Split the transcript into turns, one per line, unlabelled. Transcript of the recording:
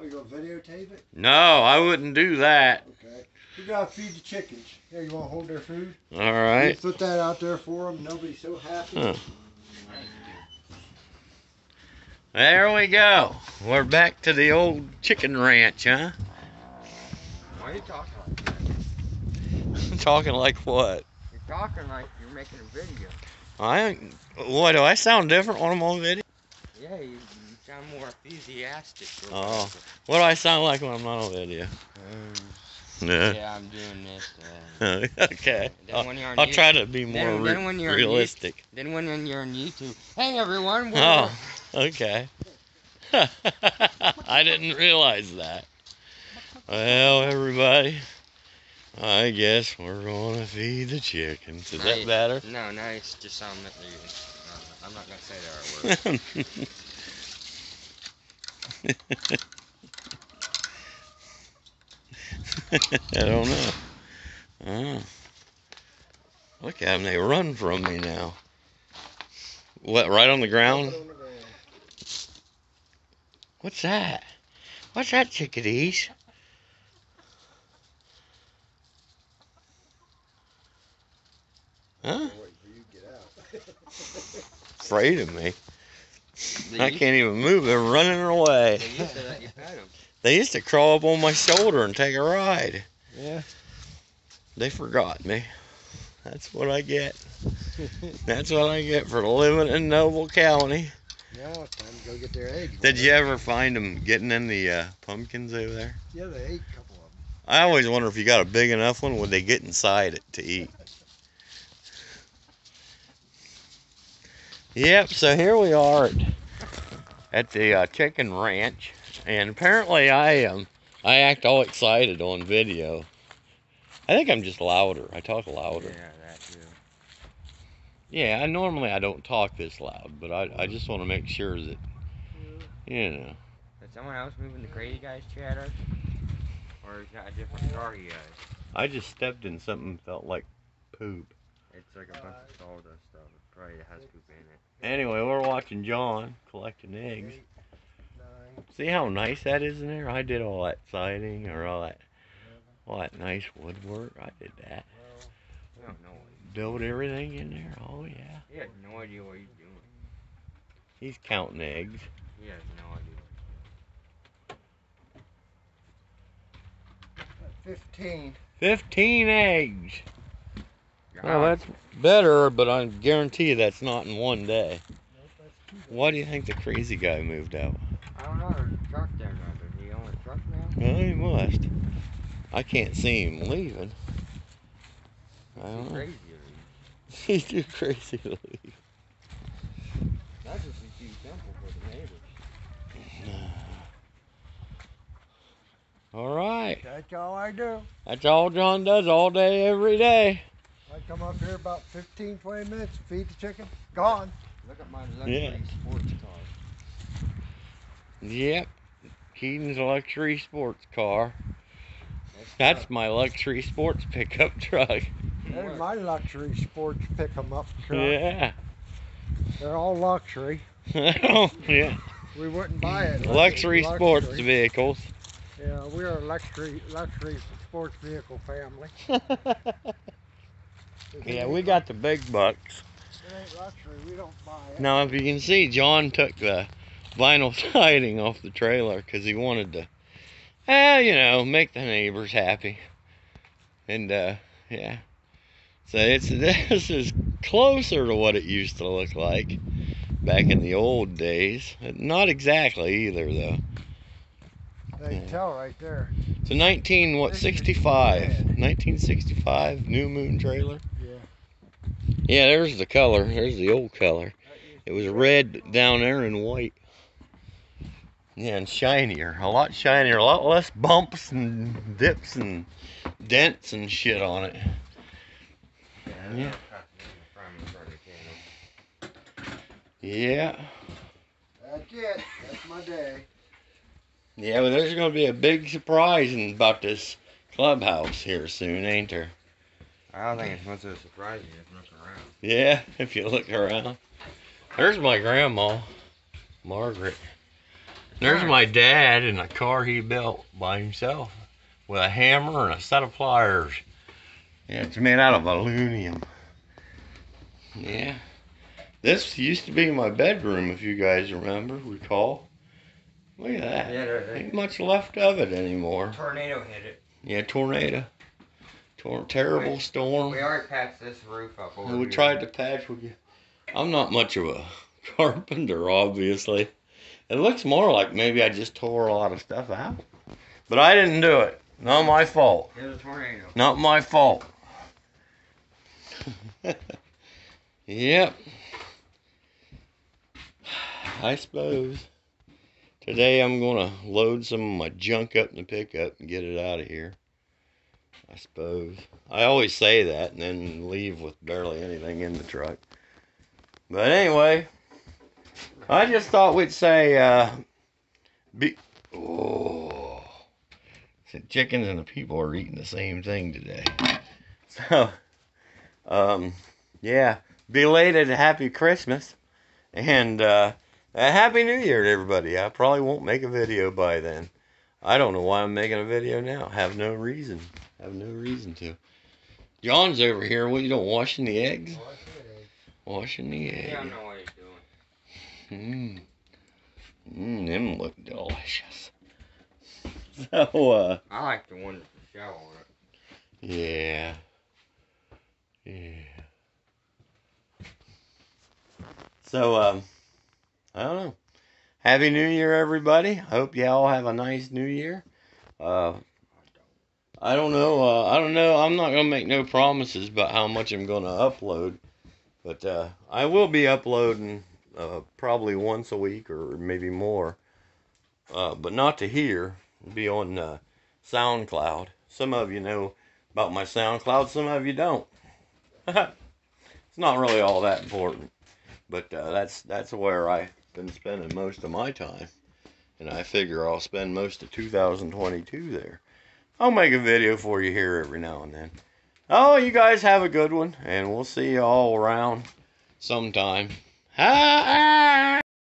Oh, you gonna videotape it?
No, I wouldn't do that.
Okay. We gotta feed the chickens. Here, you wanna hold their food?
All right.
You put that out there for them. Nobody's so happy.
Huh. There we go. We're back to the old chicken ranch, huh?
Why are you talking like that?
Talking like what?
You're talking like you're making a video.
I what do I sound different when I'm on video?
Yeah, you, sound more enthusiastic.
Oh.
whatever.
What do I sound like when I'm not on video? Yeah.
Yeah, I'm doing this. Uh,
okay.
then
I'll,
when you're
I'll
You-
try to be more
then-
re-
then when you're on You-
realistic.
Then when, you're on YouTube, hey everyone, we're
Oh, okay. I didn't realize that. Well, everybody, I guess we're gonna feed the chickens. Is that better?
No, no, it's just you. Uh, I'm not gonna say the right word.
I don't know. Oh. Look at them. They run from me now. What, right on the ground?
On the ground.
What's that? What's that, chickadees? Huh?
I'm waiting for you to get out.
Afraid of me.
They
I can't even move. They're running away.
They used to let you pet 'em.
They used to crawl up on my shoulder and take a ride.
yeah.
They forgot me. That's what I get. That's what I get for living in Noble County.
now it's time to go get their eggs.
Did you ever find them getting in the uh, pumpkins over there?
Yeah, they ate a couple of them.
I always wonder if you got a big enough one, would they get inside it to eat? Yep, so here we are at, at the uh, chicken ranch, and apparently I am I act all excited on video. I think I'm just louder. I talk louder.
Yeah, that too.
Yeah, I normally I don't talk this loud, but I, I just want to make sure that you know.
Did someone else moving the crazy guy's chatter? Or is that a different car he has?
I just stepped in something felt like poop.
It's like a bunch of sawdust stuff. It has poop in it.
Anyway, we're watching John collecting eggs. See how nice that is in there? I did all that siding or all that all that nice woodwork. I did that.
twelve.
You don't know
Built everything in there. Oh yeah.
he, he has no idea what he's doing.
He's counting eggs.
He has no idea.
Fifteen.
Fifteen eggs. Well, that's better, but I guarantee you that's not in one day.
Nope, that's two.
Why do you think the crazy guy moved out?
I don't know. There's a truck there now. Does he own a truck now?
Well, he must. I can't see him leaving. I
He's
don't know.
crazy.
He's too crazy to leave.
That's just a huge temple for the neighbors.
All right.
That's all I do.
That's all John does all day, every day.
I come up here about 15, 20 minutes, feed the chicken, gone.
Look at my luxury
Yeah.
sports car.
Yep. Keaton's luxury sports car.
That's,
That's my luxury sports pickup truck.
There's my luxury sports pick 'em up truck.
Yeah.
They're all luxury.
yeah.
We wouldn't buy it. unless
Luxury sports
luxury.
vehicles.
Yeah, we're a luxury luxury sports vehicle family.
Yeah, we got the big bucks.
It ain't luxury, we don't buy it.
Now, if you can see, John took the vinyl siding off the trailer because he wanted to, eh, you know, make the neighbors happy. And, uh, yeah. So it's this is closer to what it used to look like back in the old days. Not exactly either, though.
They
Yeah.
tell right there.
It's a 19, what, 65? 1965 New Moon trailer.
Yeah.
There's the color. There's the old color. It was red down there and white. Yeah, and shinier. A lot shinier. A lot less bumps and dips and dents and shit on it. Yeah. Yeah.
That's it. That's my day.
Yeah, well, there's going to be a big surprise in- about this clubhouse here soon, ain't there?
I don't think it's much of a surprise if you look around.
Yeah, if you look around. There's my grandma, Margaret. There's my dad in a car he built by himself with a hammer and a set of pliers. Yeah, it's made out of aluminum. Yeah. This used to be my bedroom, if you guys remember, recall. Look at that.
Yeah, the,
Ain't much left of it anymore.
tornado hit it.
Yeah, tornado. Tor- terrible
We-
storm.
We already patched this roof up over
we
here.
tried to patch with you. I'm not much of a carpenter, obviously. It looks more like maybe I just tore a lot of stuff out. But I didn't do it. Not my fault.
It was a tornado.
Not my fault. yep. I suppose. Today I'm going to load some of my junk up in the pickup and get it out of here. I suppose. I always say that and then leave with barely anything in the truck. But anyway, I just thought we'd say, uh, be. Oh. The chickens and the people are eating the same thing today. So, um, yeah, belated happy Christmas and uh, a happy New Year to everybody. I probably won't make a video by then. I don't know why I'm making a video now. Have no reason. I have no reason to. John's over here. What you doing? Washing the eggs? Washing the egg.
Yeah, I know what he's doing.
Mmm. Mmm, them look delicious. So, uh,
I like the one with the shell on it.
yeah. Yeah. So, um, I don't know. Happy New Year, everybody. I hope you all have a nice New Year. Uh, I don't know. Uh, I don't know. I'm not gonna make no promises about how much I'm gonna upload, but uh, I will be uploading uh, probably once a week or maybe more. Uh, but not to here. It'll be on uh, SoundCloud. Some of you know about my SoundCloud. Some of you don't. it's not really all that important, but uh, that's that's where I've been spending most of my time, and I figure I'll spend most of 2022 there. I'll make a video for you here every now and then. Oh, you guys have a good one, and we'll see you all around sometime. Ah, ah.